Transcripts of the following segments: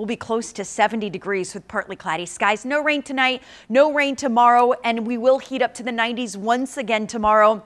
We'll be close to 70 degrees with partly cloudy skies. No rain tonight, no rain tomorrow, and we will heat up to the 90s once again tomorrow.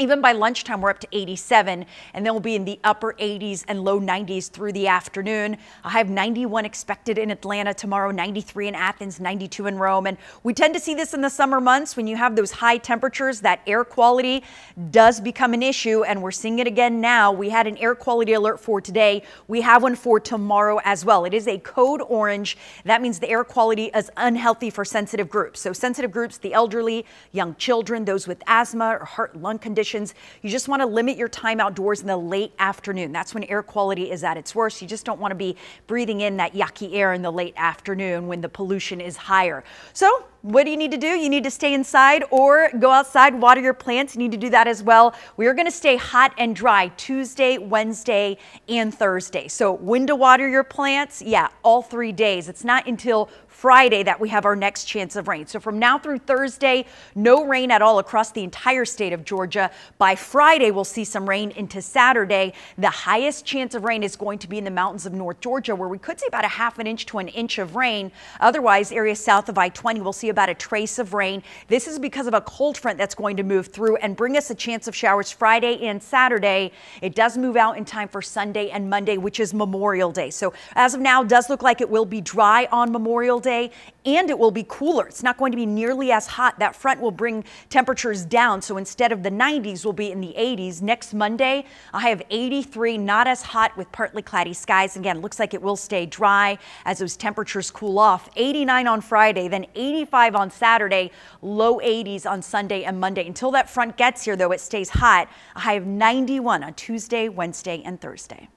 Even by lunchtime, we're up to 87, and then we'll be in the upper 80s and low 90s through the afternoon. I have 91 expected in Atlanta tomorrow, 93 in Athens, 92 in Rome. And we tend to see this in the summer months when you have those high temperatures, that air quality does become an issue, and we're seeing it again now. We had an air quality alert for today. We have one for tomorrow as well. It is a code orange. That means the air quality is unhealthy for sensitive groups. So sensitive groups, the elderly, young children, those with asthma or heart lung conditions, conditions. You just want to limit your time outdoors in the late afternoon. That's when air quality is at its worst. You just don't want to be breathing in that yucky air in the late afternoon when the pollution is higher. So what do you need to do? You need to stay inside or go outside, water your plants. You need to do that as well. We are going to stay hot and dry Tuesday, Wednesday, and Thursday. So when to water your plants? Yeah, all three days. It's not until Friday that we have our next chance of rain. So from now through Thursday, no rain at all across the entire state of Georgia. By Friday, we'll see some rain into Saturday. The highest chance of rain is going to be in the mountains of North Georgia, where we could see about a half an inch to an inch of rain. Otherwise, areas south of I-20 will see about a trace of rain. This is because of a cold front that's going to move through and bring us a chance of showers Friday and Saturday. It does move out in time for Sunday and Monday, which is Memorial Day. So as of now, does look like it will be dry on Memorial Day day and it will be cooler. It's not going to be nearly as hot. That front will bring temperatures down. So instead of the 90s, we'll be in the 80s. Next Monday, I have 83, not as hot with partly cloudy skies. Again, looks like it will stay dry as those temperatures cool off. 89 on Friday, then 85 on Saturday, low 80s on Sunday and Monday. Until that front gets here, though, it stays hot. I have 91 on Tuesday, Wednesday, and Thursday.